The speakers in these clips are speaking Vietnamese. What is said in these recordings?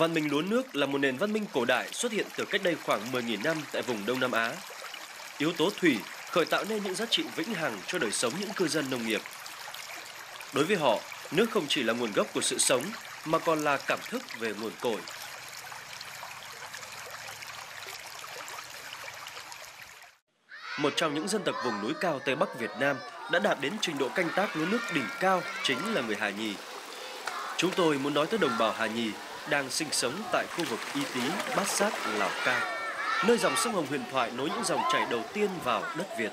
Văn minh lúa nước là một nền văn minh cổ đại xuất hiện từ cách đây khoảng 10.000 năm tại vùng Đông Nam Á. Yếu tố thủy khởi tạo nên những giá trị vĩnh hằng cho đời sống những cư dân nông nghiệp. Đối với họ, nước không chỉ là nguồn gốc của sự sống mà còn là cảm thức về nguồn cội. Một trong những dân tộc vùng núi cao Tây Bắc Việt Nam đã đạt đến trình độ canh tác lúa nước đỉnh cao chính là người Hà Nhì. Chúng tôi muốn nói tới đồng bào Hà Nhì đang sinh sống tại khu vực Y Tý, Bát Sát, Lào Cai, nơi dòng sông Hồng huyền thoại nối những dòng chảy đầu tiên vào đất Việt.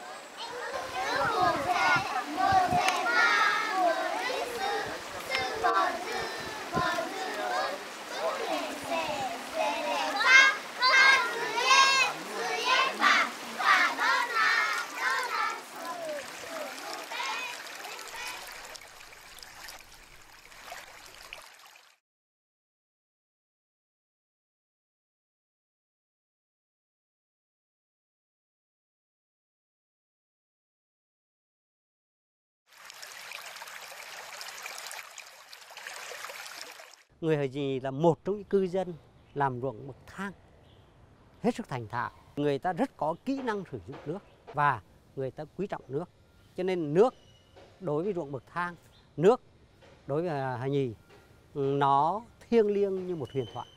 Người Hà Nhì là một trong những cư dân làm ruộng bậc thang hết sức thành thạo. Người ta rất có kỹ năng sử dụng nước và người ta quý trọng nước. Cho nên nước đối với ruộng bậc thang, nước đối với Hà Nhì ừ, nó thiêng liêng như một huyền thoại.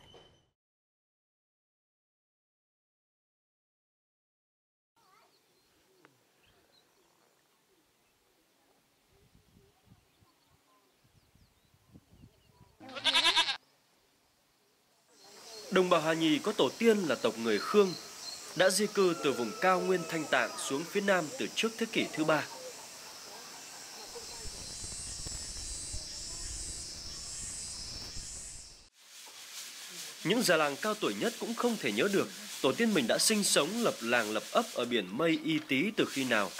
Đồng bào Hà Nhì có tổ tiên là tộc người Khương, đã di cư từ vùng cao nguyên Thanh Tạng xuống phía Nam từ trước thế kỷ thứ ba. Những già làng cao tuổi nhất cũng không thể nhớ được tổ tiên mình đã sinh sống lập làng lập ấp ở biển Mây Y Tý từ khi nào.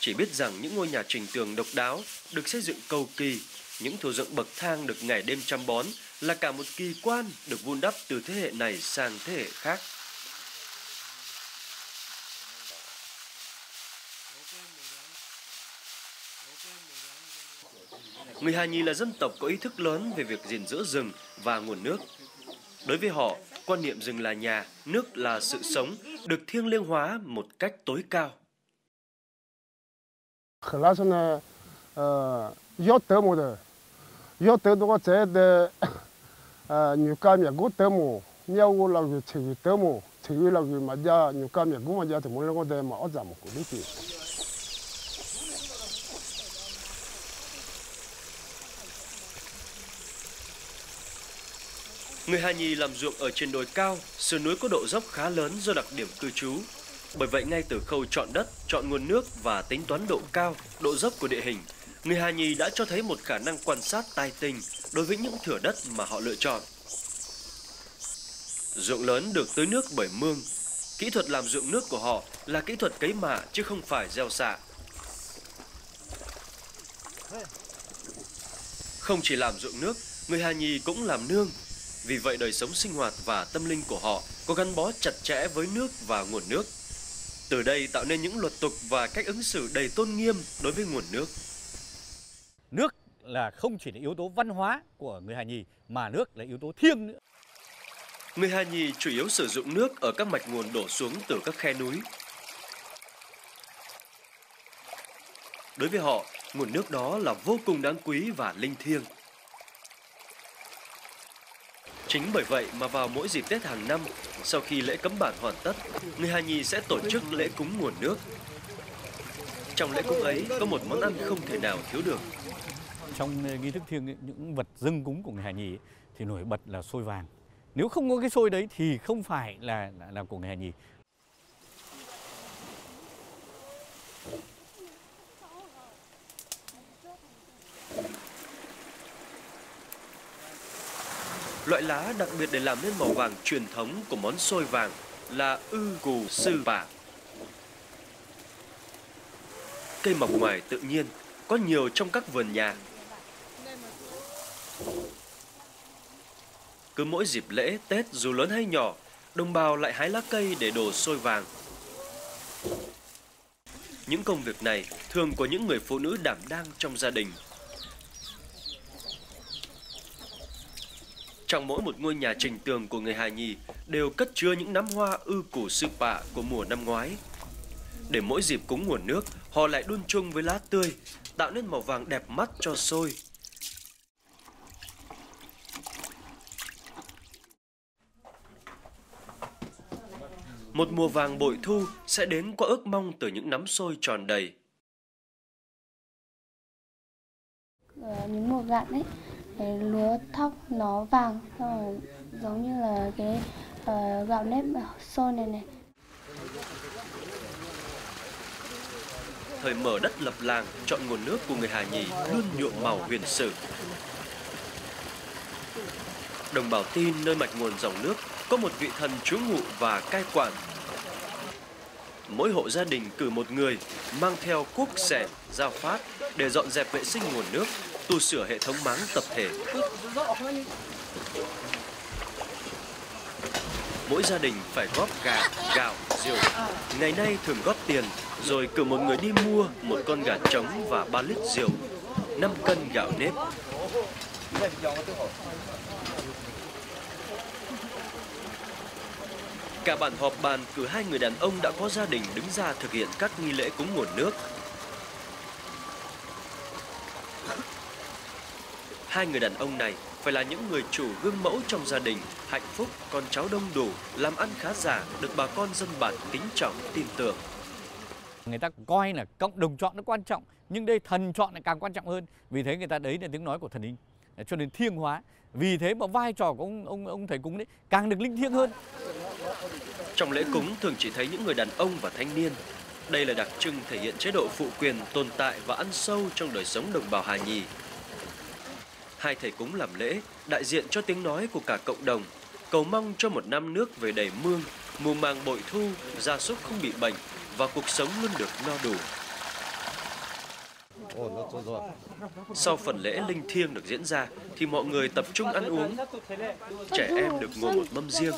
Chỉ biết rằng những ngôi nhà trình tường độc đáo được xây dựng cầu kỳ, những thổ dựng bậc thang được ngày đêm chăm bón là cả một kỳ quan được vun đắp từ thế hệ này sang thế hệ khác. Người Hà Nhi là dân tộc có ý thức lớn về việc gìn giữ rừng và nguồn nước. Đối với họ, quan niệm rừng là nhà, nước là sự sống, được thiêng liêng hóa một cách tối cao. 要得么的，要得的我这的，呃，牛肝面骨得么，要我老去吃鱼得么，吃鱼老去嘛家牛肝面骨嘛家怎么了我得嘛我怎么过得去？Người Hà Nhi làm ruộng ở trên đồi cao, sườn núi có độ dốc khá lớn do đặc điểm cư trú. Bởi vậy ngay từ khâu chọn đất, chọn nguồn nước và tính toán độ cao, độ dốc của địa hình, người Hà Nhì đã cho thấy một khả năng quan sát tài tình đối với những thửa đất mà họ lựa chọn. Ruộng lớn được tưới nước bởi mương. Kỹ thuật làm ruộng nước của họ là kỹ thuật cấy mạ chứ không phải gieo xạ. Không chỉ làm ruộng nước, người Hà Nhì cũng làm nương. Vì vậy đời sống sinh hoạt và tâm linh của họ có gắn bó chặt chẽ với nước và nguồn nước. Từ đây tạo nên những luật tục và cách ứng xử đầy tôn nghiêm đối với nguồn nước. Nước là không chỉ là yếu tố văn hóa của người Hà Nhì mà nước là yếu tố thiêng nữa. Người Hà Nhì chủ yếu sử dụng nước ở các mạch nguồn đổ xuống từ các khe núi. Đối với họ, nguồn nước đó là vô cùng đáng quý và linh thiêng. Chính bởi vậy mà vào mỗi dịp Tết hàng năm, sau khi lễ cấm bản hoàn tất, người Hà Nhì sẽ tổ chức lễ cúng nguồn nước. Trong lễ cúng ấy có một món ăn không thể nào thiếu được. Trong ờ, nghi thức thiêng ấy, những vật dâng cúng của người Hà Nhì ấy, thì nổi bật là xôi vàng. Nếu không có cái xôi đấy thì không phải là là, là của người Hà Nhì. Loại lá đặc biệt để làm nên màu vàng truyền thống của món xôi vàng là ư gù sư bà. Cây mọc ngoài tự nhiên, có nhiều trong các vườn nhà. Cứ mỗi dịp lễ, Tết dù lớn hay nhỏ, đồng bào lại hái lá cây để đổ sôi vàng. Những công việc này thường của những người phụ nữ đảm đang trong gia đình Trong mỗi một ngôi nhà trình tường của người Hà Nhì đều cất chứa những nắm hoa ư củ sư pạ của mùa năm ngoái. Để mỗi dịp cúng nguồn nước, họ lại đun chung với lá tươi, tạo nên màu vàng đẹp mắt cho sôi. Một mùa vàng bội thu sẽ đến qua ước mong từ những nắm xôi tròn đầy. Ờ, những mùa gặt ấy cái lúa thóc nó vàng rồi giống như là cái uh, gạo nếp xôi này này thời mở đất lập làng chọn nguồn nước của người Hà Nhì luôn nhuộm màu huyền sử. Đồng bào tin nơi mạch nguồn dòng nước có một vị thần trú ngụ và cai quản. Mỗi hộ gia đình cử một người mang theo cuốc xẻng, dao phát để dọn dẹp vệ sinh nguồn nước, tu sửa hệ thống máng tập thể. Mỗi gia đình phải góp gà, gạo, rượu. Ngày nay thường góp tiền, rồi cử một người đi mua một con gà trống và 3 lít rượu, 5 cân gạo nếp. Cả bản họp bàn cử hai người đàn ông đã có gia đình đứng ra thực hiện các nghi lễ cúng nguồn nước. Hai người đàn ông này phải là những người chủ gương mẫu trong gia đình, hạnh phúc, con cháu đông đủ, làm ăn khá giả, được bà con dân bản kính trọng, tin tưởng. Người ta coi là cộng đồng chọn nó quan trọng, nhưng đây thần chọn lại càng quan trọng hơn. Vì thế người ta đấy là tiếng nói của thần linh, cho nên thiêng hóa. Vì thế mà vai trò của ông ông ông thầy cúng đấy càng được linh thiêng hơn. Trong lễ cúng thường chỉ thấy những người đàn ông và thanh niên. Đây là đặc trưng thể hiện chế độ phụ quyền tồn tại và ăn sâu trong đời sống đồng bào Hà Nhì hai thầy cúng làm lễ, đại diện cho tiếng nói của cả cộng đồng, cầu mong cho một năm nước về đầy mương, mùa màng bội thu, gia súc không bị bệnh và cuộc sống luôn được no đủ. Sau phần lễ linh thiêng được diễn ra thì mọi người tập trung ăn uống. Trẻ em được ngồi một mâm riêng.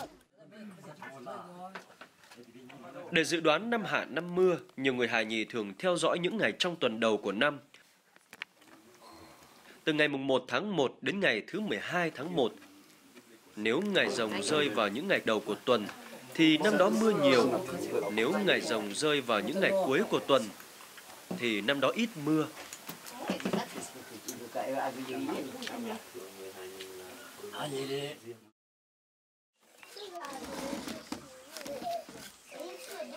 Để dự đoán năm hạ năm mưa, nhiều người hài nhì thường theo dõi những ngày trong tuần đầu của năm từ ngày mùng 1 tháng 1 đến ngày thứ 12 tháng 1. Nếu ngày rồng rơi vào những ngày đầu của tuần thì năm đó mưa nhiều. Nếu ngày rồng rơi vào những ngày cuối của tuần thì năm đó ít mưa.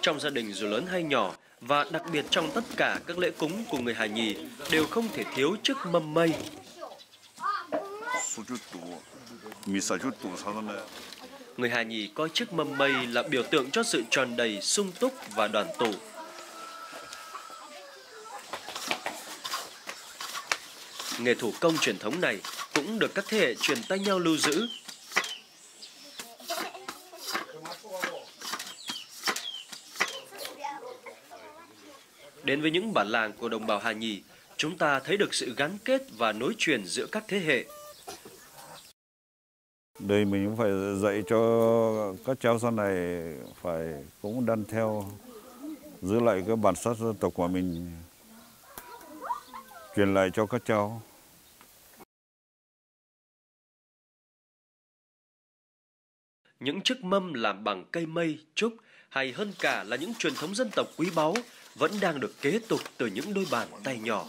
Trong gia đình dù lớn hay nhỏ và đặc biệt trong tất cả các lễ cúng của người Hà Nhì đều không thể thiếu chiếc mâm mây. Người Hà Nhì coi chiếc mâm mây là biểu tượng cho sự tròn đầy, sung túc và đoàn tụ. Nghề thủ công truyền thống này cũng được các thế hệ truyền tay nhau lưu giữ Đến với những bản làng của đồng bào Hà Nhì, chúng ta thấy được sự gắn kết và nối truyền giữa các thế hệ. Đây mình cũng phải dạy cho các cháu sau này phải cũng đan theo giữ lại cái bản sắc dân tộc của mình truyền lại cho các cháu. Những chiếc mâm làm bằng cây mây, trúc hay hơn cả là những truyền thống dân tộc quý báu vẫn đang được kế tục từ những đôi bàn tay nhỏ.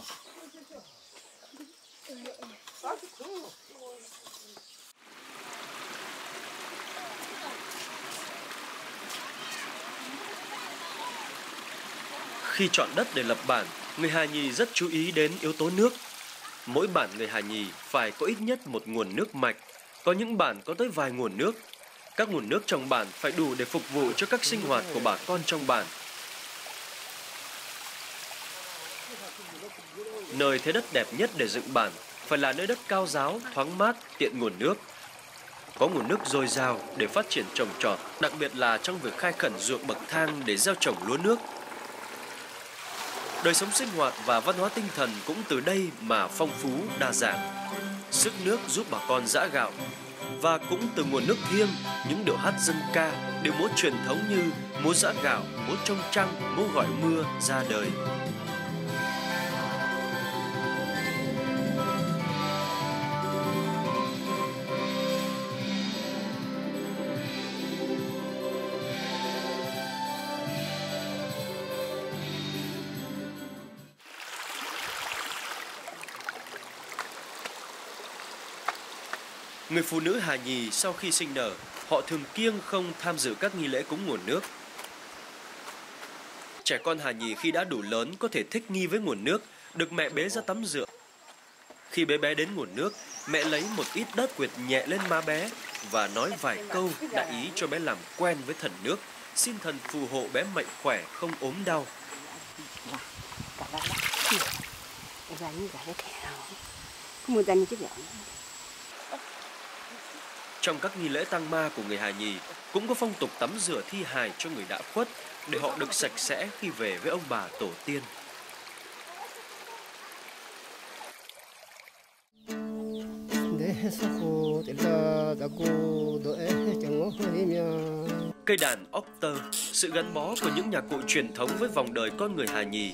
Khi chọn đất để lập bản, người Hà Nhì rất chú ý đến yếu tố nước. Mỗi bản người Hà Nhì phải có ít nhất một nguồn nước mạch, có những bản có tới vài nguồn nước. Các nguồn nước trong bản phải đủ để phục vụ cho các sinh hoạt của bà con trong bản Nơi thế đất đẹp nhất để dựng bản phải là nơi đất cao giáo, thoáng mát, tiện nguồn nước. Có nguồn nước dồi dào để phát triển trồng trọt, đặc biệt là trong việc khai khẩn ruộng bậc thang để gieo trồng lúa nước. Đời sống sinh hoạt và văn hóa tinh thần cũng từ đây mà phong phú, đa dạng. Sức nước giúp bà con giã gạo. Và cũng từ nguồn nước thiêng, những điệu hát dân ca, điệu múa truyền thống như múa giã gạo, múa trông trăng, múa gọi mưa ra đời. Người phụ nữ Hà Nhì sau khi sinh nở, họ thường kiêng không tham dự các nghi lễ cúng nguồn nước. Trẻ con Hà Nhì khi đã đủ lớn có thể thích nghi với nguồn nước, được mẹ bế ra tắm rửa. Khi bé bé đến nguồn nước, mẹ lấy một ít đất quyệt nhẹ lên má bé và nói vài câu đại ý cho bé làm quen với thần nước, xin thần phù hộ bé mạnh khỏe không ốm đau. Trong các nghi lễ tang ma của người Hà Nhì cũng có phong tục tắm rửa thi hài cho người đã khuất để họ được sạch sẽ khi về với ông bà tổ tiên. Cây đàn octer, sự gắn bó của những nhạc cụ truyền thống với vòng đời con người Hà Nhì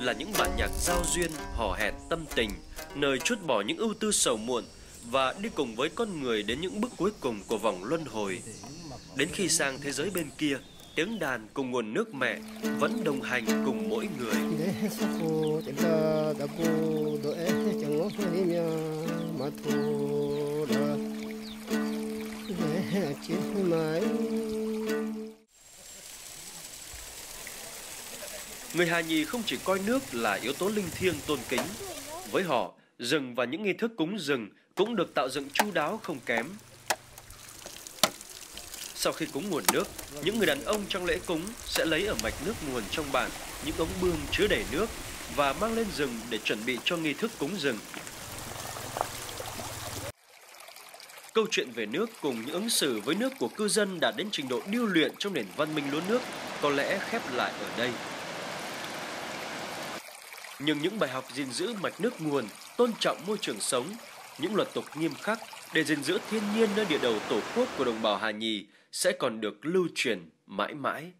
là những bản nhạc giao duyên, hò hẹn tâm tình, nơi chút bỏ những ưu tư sầu muộn và đi cùng với con người đến những bước cuối cùng của vòng luân hồi. Đến khi sang thế giới bên kia, tiếng đàn cùng nguồn nước mẹ vẫn đồng hành cùng mỗi người. Người Hà Nhì không chỉ coi nước là yếu tố linh thiêng tôn kính. Với họ, rừng và những nghi thức cúng rừng cũng được tạo dựng chu đáo không kém. Sau khi cúng nguồn nước, những người đàn ông trong lễ cúng sẽ lấy ở mạch nước nguồn trong bản những ống bươm chứa đầy nước và mang lên rừng để chuẩn bị cho nghi thức cúng rừng. Câu chuyện về nước cùng những ứng xử với nước của cư dân đạt đến trình độ điêu luyện trong nền văn minh lúa nước có lẽ khép lại ở đây. Nhưng những bài học gìn giữ mạch nước nguồn, tôn trọng môi trường sống, những luật tục nghiêm khắc để gìn giữ thiên nhiên nơi địa đầu tổ quốc của đồng bào Hà Nhì sẽ còn được lưu truyền mãi mãi.